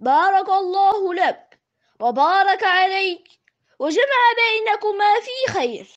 بارك الله لك وبارك عليك وجمع بينكما في خير.